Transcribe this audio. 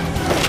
Fire!